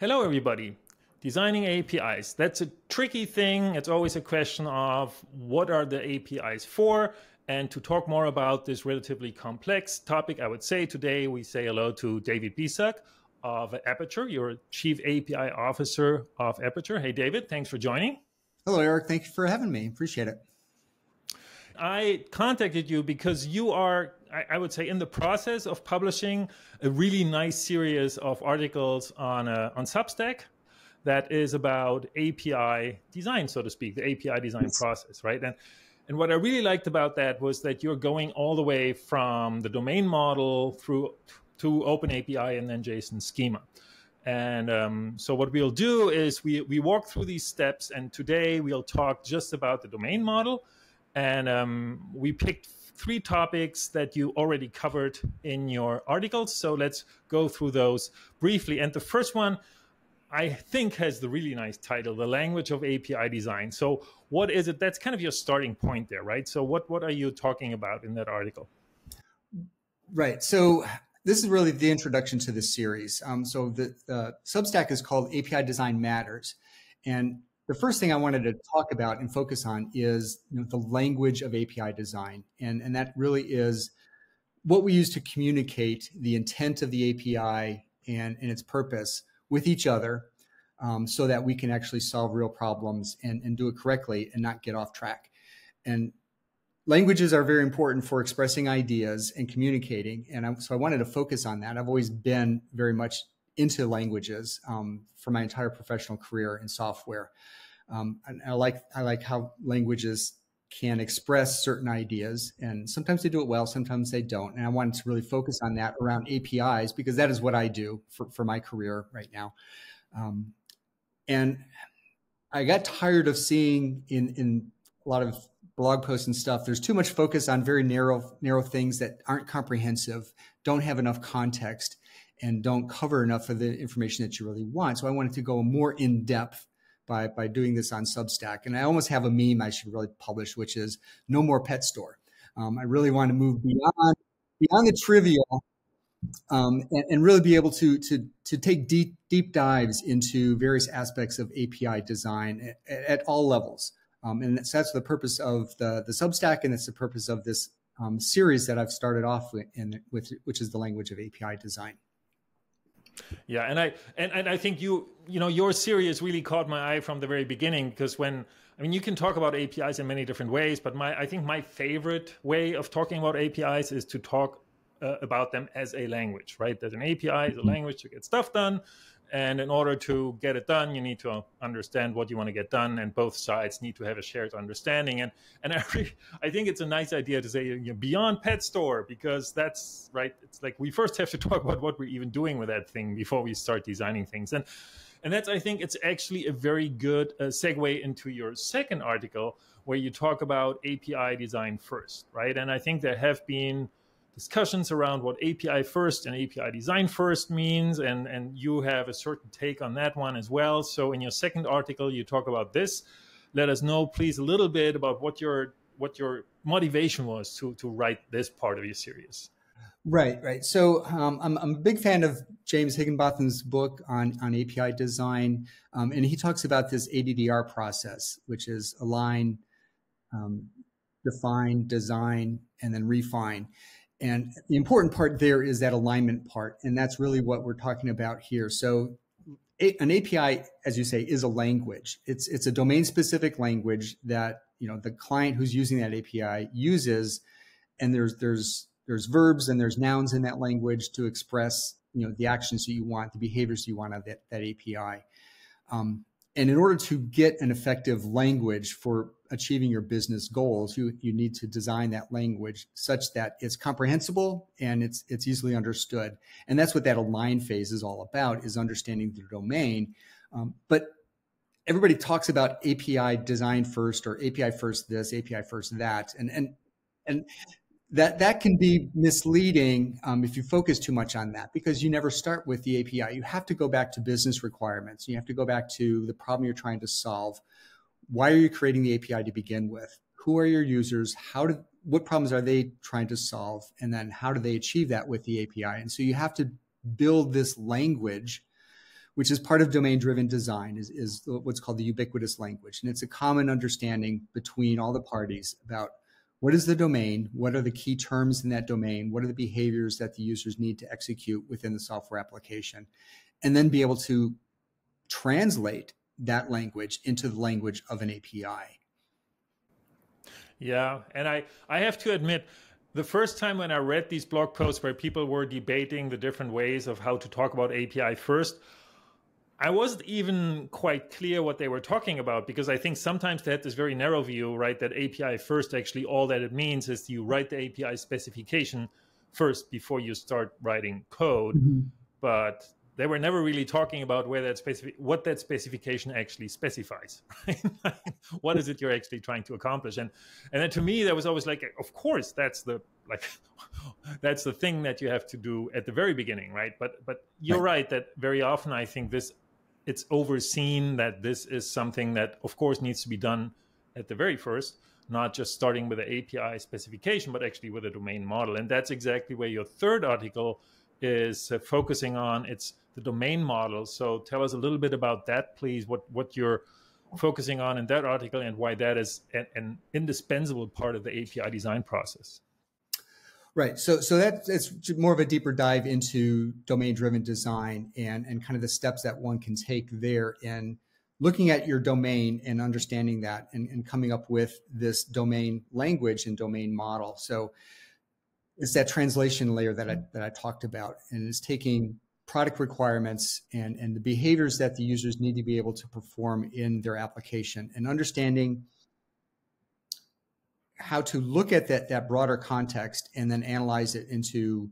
Hello, everybody. Designing APIs. That's a tricky thing. It's always a question of what are the APIs for? And to talk more about this relatively complex topic, I would say today we say hello to David Biesack of Apiture. You're Chief API Officer of Apiture. Hey, David, thanks for joining. Hello, Erik. Thank you for having me. Appreciate it. I contacted you because you are I, I, would say, in the process of publishing a really nice series of articles on uh, on Substack that is about API design, so to speak, the API design yes. process, right? And and what I really liked about that was that you're going all the way from the domain model through to Open API and then JSON schema. And um, so what we'll do is we, we walk through these steps, and today we'll talk just about the domain model. And um, we picked three topics that you already covered in your articles. So let's go through those briefly. And the first one, I think, has the really nice title, The Language of API Design. So, what is it? That's kind of your starting point there, right? So, what, what are you talking about in that article? Right. So, this is really the introduction to this series. Um, so, the, the Substack is called API Design Matters. And the first thing I wanted to talk about and focus on is you know, the language of API design. And, and that really is what we use to communicate the intent of the API and, and its purpose with each other um, so that we can actually solve real problems and, and do it correctly and not get off track. And languages are very important for expressing ideas and communicating. And I, so I wanted to focus on that. I've always been very much into languages um, for my entire professional career in software. Um, and I like I like how languages can express certain ideas, and sometimes they do it well, sometimes they don't. And I wanted to really focus on that around APIs because that is what I do for, for my career right now. Um, and I got tired of seeing in in a lot of blog posts and stuff. There's too much focus on very narrow narrow things that aren't comprehensive, don't have enough context, and don't cover enough of the information that you really want. So I wanted to go more in depth by, by doing this on Substack. And I almost have a meme I should really publish, which is no more pet store. Um, I really want to move beyond, beyond the trivial um, and, and, really be able to, to, to take deep, deep dives into various aspects of API design at, at all levels. Um, and that's, that's the purpose of the, the Substack, and that's the purpose of this um, series that I've started off with, in, with, which is the language of API design. Yeah, and I and, and I think you you know your series really caught my eye from the very beginning because when I mean you can talk about APIs in many different ways, but my I think my favorite way of talking about APIs is to talk uh, about them as a language, right? That an API is a language to get stuff done, and in order to get it done, you need to understand what you want to get done, and both sides need to have a shared understanding. And and I, really, I think it's a nice idea to say you know, beyond pet store because that's right. It's like we first have to talk about what we're even doing with that thing before we start designing things. And and that's I think it's actually a very good uh, segue into your second article where you talk about API design first, right? And I think there have been discussions around what API first and API design first means, and, and you have a certain take on that one as well. So in your second article, you talk about this. Let us know, please, a little bit about what your what your motivation was to to write this part of your series. Right, right. So um, I'm, I'm, a big fan of James Higginbotham's book on, on API design. Um, and he talks about this ADDR process, which is align, um, define, design, and then refine. And the important part there is that alignment part. And that's really what we're talking about here. So an API, as you say, is a language. It's, it's a domain specific language that, you know, the client who's using that API uses. And there's, there's, there's verbs and there's nouns in that language to express, you know, the actions that you want, the behaviors you want of that, that API. Um, and in order to get an effective language for achieving your business goals, you, you need to design that language such that it's comprehensible and it's, it's easily understood. And that's what that align phase is all about is understanding the domain. Um, but everybody talks about API design first or API first this, API first that. And, and, and that that can be misleading um, if you focus too much on that because you never start with the API. You have to go back to business requirements. You have to go back to the problem you're trying to solve. Why are you creating the API to begin with? Who are your users? How do what problems are they trying to solve? And then how do they achieve that with the API? And so you have to build this language which is part of domain driven design, is, is what's called the ubiquitous language. And it's a common understanding between all the parties about what is the domain, what are the key terms in that domain, what are the behaviors that the users need to execute within the software application, and then be able to translate that language into the language of an API. Yeah, and I, I have to admit, the first time when I read these blog posts where people were debating the different ways of how to talk about API first, I wasn't even quite clear what they were talking about because I think sometimes they had this very narrow view, right? That API first, actually, all that it means is you write the API specification first before you start writing code. Mm-hmm. But they were never really talking about where that specific what that specification actually specifies right? what is it you're actually trying to accomplish and and then to me that was always like of course that's the like that's the thing that you have to do at the very beginning right but but you're right, right that very often i think this it's overseen that this is something that, of course, needs to be done at the very first, not just starting with the API specification, but actually with a domain model. And that's exactly where your third article is uh, focusing on. It's the domain model. So tell us a little bit about that, please. What what you're focusing on in that article and why that is an, an indispensable part of the API design process. Right. So so that's it's more of a deeper dive into domain driven design and and kind of the steps that one can take there in looking at your domain and understanding that and, and coming up with this domain language and domain model. So it's that translation layer that I that I talked about and it's taking product requirements and and the behaviors that the users need to be able to perform in their application and understanding how to look at that, that broader context and then analyze it into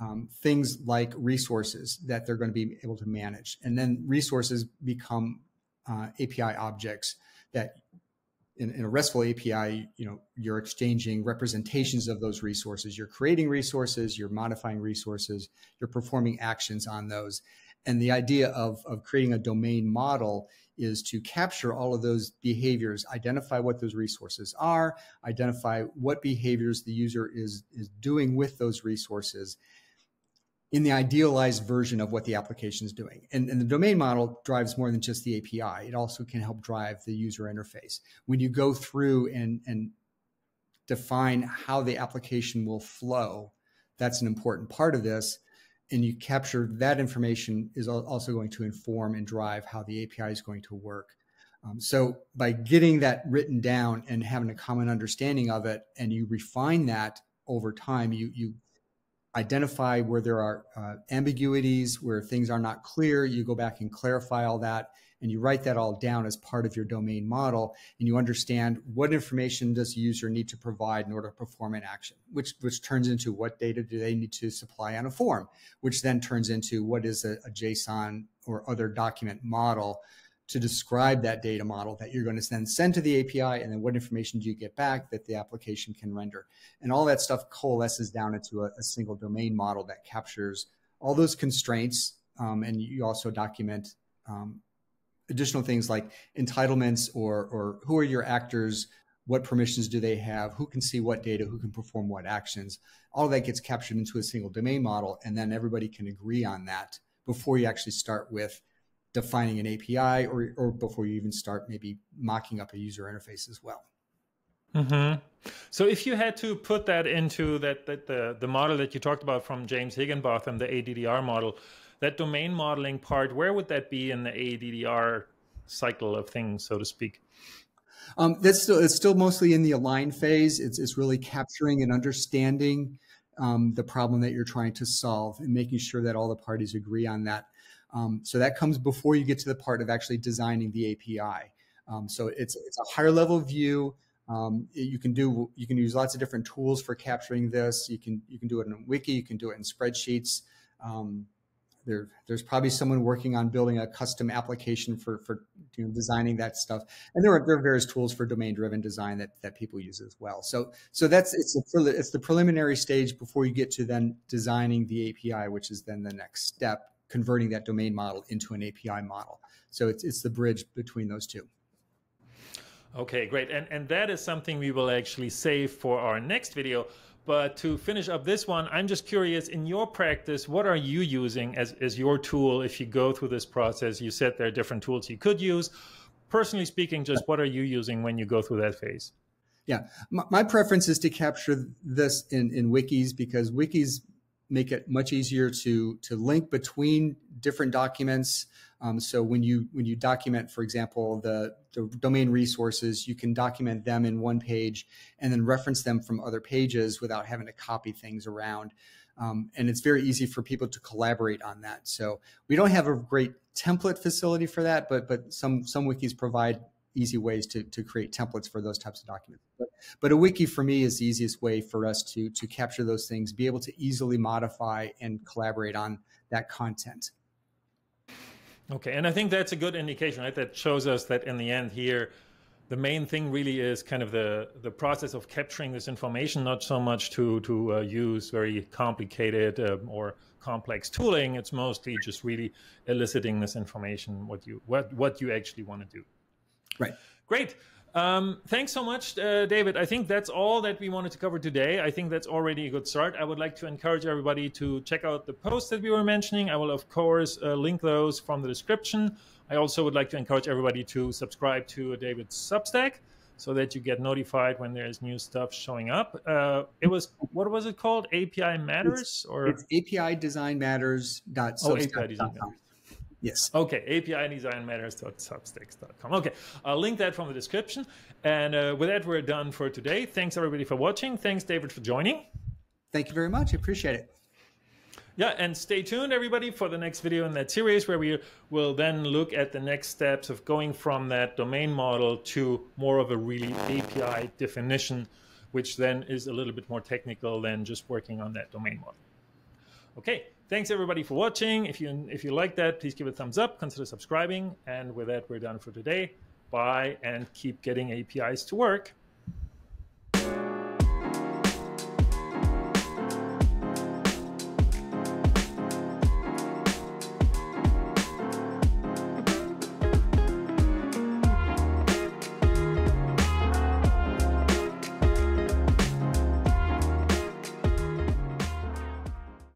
um, things like resources that they're going to be able to manage. And then resources become uh, API objects that in, in, a RESTful API, you know, you're exchanging representations of those resources. You're creating resources, you're modifying resources, you're performing actions on those. And the idea of, of creating a domain model is to capture all of those behaviors, identify what those resources are, identify what behaviors the user is, is doing with those resources in the idealized version of what the application is doing. And, and, the domain model drives more than just the API. It also can help drive the user interface. When you go through and, and define how the application will flow, that's an important part of this and you capture that information is also going to inform and drive how the API is going to work. Um, so by getting that written down and having a common understanding of it, and you refine that over time, you you identify where there are uh, ambiguities, where things are not clear. You go back and clarify all that, and you write that all down as part of your domain model and you understand what information does the user need to provide in order to perform an action which which turns into what data do they need to supply on a form which then turns into what is a, a json or other document model to describe that data model that you're going to then send to the API, and then what information do you get back that the application can render. And all that stuff coalesces down into a, a single domain model that captures all those constraints. Um, and you also document um, additional things like entitlements or or who are your actors what permissions do they have who can see what data who can perform what actions all of that gets captured into a single domain model and then everybody can agree on that before you actually start with defining an api or, or before you even start maybe mocking up a user interface as well mm-hmm. so if you had to put that into that, that the, the model that you talked about from james higginbotham the addr model that domain modeling part, where would that be in the ADDR cycle of things, so to speak? Um, that's still it's still mostly in the align phase. It's it's really capturing and understanding um, the problem that you're trying to solve and making sure that all the parties agree on that. Um, so that comes before you get to the part of actually designing the API. Um, so it's it's a higher level view. Um, you can do you can use lots of different tools for capturing this. You can you can do it in wiki. You can do it in spreadsheets. Um, there, there's probably someone working on building a custom application for, for you know, designing that stuff. And there are, there are various tools for domain driven design that, that people use as well. So, so that's, it's, a, it's the preliminary stage before you get to then designing the API, which is then the next step, converting that domain model into an API model. So it's, it's the bridge between those two. Okay, great. And, and that is something we will actually save for our next video. But to finish up this one, I'm just curious in your practice, what are you using as, as your tool if you go through this process? You said there are different tools you could use. Personally speaking, just what are you using when you go through that phase? Yeah, my, my preference is to capture this in, in wikis because wikis make it much easier to to link between different documents. Um, so when you when you document, for example, the, the domain resources, you can document them in one page and then reference them from other pages without having to copy things around. Um, and it's very easy for people to collaborate on that. So we don't have a great template facility for that, but but some some wikis provide easy ways to, to create templates for those types of documents. But, but a wiki for me is the easiest way for us to, to capture those things, be able to easily modify and collaborate on that content. Okay, and I think that's a good indication, right? That shows us that in the end here, the main thing really is kind of the the process of capturing this information, not so much to to uh, use very complicated um, or complex tooling. It's mostly just really eliciting this information, what you what what you actually want to do. Right. Great. Um, thanks so much, uh, David. I think that's all that we wanted to cover today. I think that's already a good start. I would like to encourage everybody to check out the posts that we were mentioning. I will, of course, uh, link those from the description. I also would like to encourage everybody to subscribe to David's Substack so that you get notified when there's new stuff showing up. Uh, it was what was it called? API Matters it's, or it's API Design Matters. Oh, API Design Matters. Yes. Okay, API design matters.substacks.com. Okay, I'll link that from the description. And uh, with that, we're done for today. Thanks everybody for watching. Thanks, David, for joining. Thank you very much. I appreciate it. Yeah, and stay tuned, everybody, for the next video in that series where we will then look at the next steps of going from that domain model to more of a really API definition, which then is a little bit more technical than just working on that domain model. Okay, Thanks everybody for watching. If you if you like that, please give it a thumbs up, consider subscribing. And with that, we're done for today. Bye and keep getting APIs to work.